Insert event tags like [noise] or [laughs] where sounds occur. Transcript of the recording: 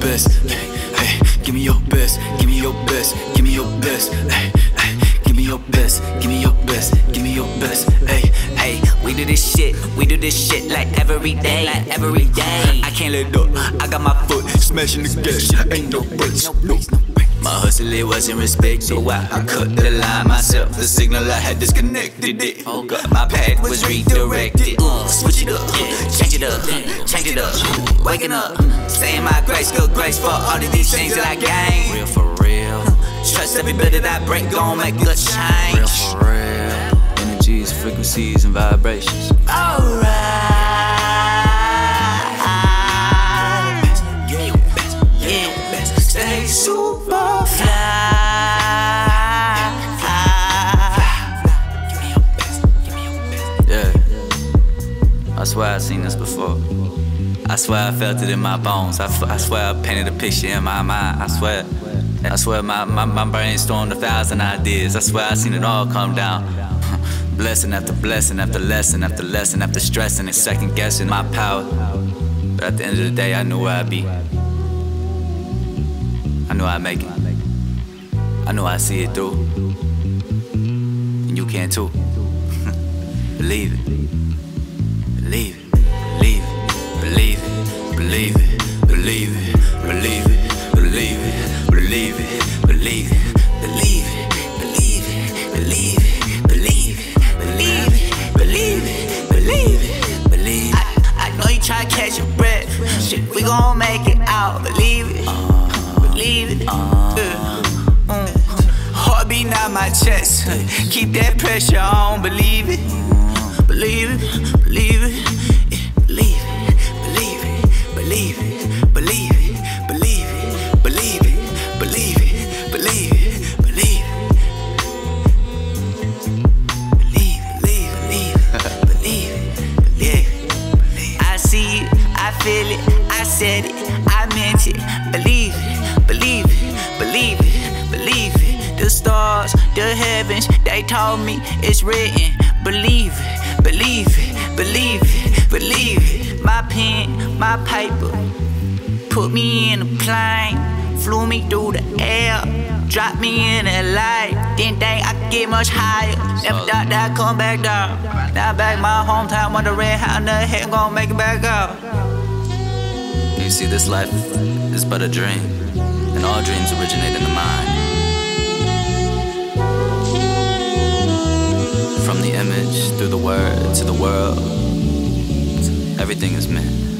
best. Hey, hey, give me your best. Give me your best. Give me your best. Hey, hey, give me your best. Give me your best. Give me your best. Hey, Hey, we do this shit, we do this shit like every day, like every day. I can't let up. I got my foot smashing the gas. Ain't no brakes. No. My hustle it wasn't respected. So I, I cut the line myself. The signal I had disconnected it. Oh God. My path was redirected. Uh, switch it up, change it up, change it up. Waking up, saying my grace, good grace for all of these things that I gain. Real for real, Trust every bit that I break, gon' make a change. real for real. Energies, frequencies, and vibrations. Alright. Give me your best. Yeah. Stay super fly. Give me your best. Give me your best. Yeah. I swear I've seen this before. I swear I felt it in my bones. I, I swear I painted a picture in my mind. I swear. I swear my, my, my brain stormed a thousand ideas. I swear I seen it all come down. [laughs] blessing after blessing after lesson after lesson after stressing and second guessing my power. But at the end of the day, I knew where I'd be. I knew I'd make it. I knew I'd see it through. And you can too. [laughs] Believe it. Believe it. Believe it, believe it, believe it, believe it, believe it, believe it, believe it, believe it. I, I know you try to catch your breath. Shit, we gon' make it out. Believe it, believe it. Yeah. Mm. Heart out my chest. Keep that pressure on. Believe it, believe it, believe it. Feel it, I said it, I meant it. Believe it, believe it, believe it, believe it. The stars, the heavens, they told me it's written. Believe it, believe it, believe it, believe it. My pen, my paper, Put me in a plane, flew me through the air, dropped me in LA. Didn't think I could get much higher. Never thought that I'd come back down. Now back my hometown, wondering how in the heck I'm gonna make it back up. You see, this life is but a dream, and all dreams originate in the mind. From the image, through the word, to the world, everything is meant.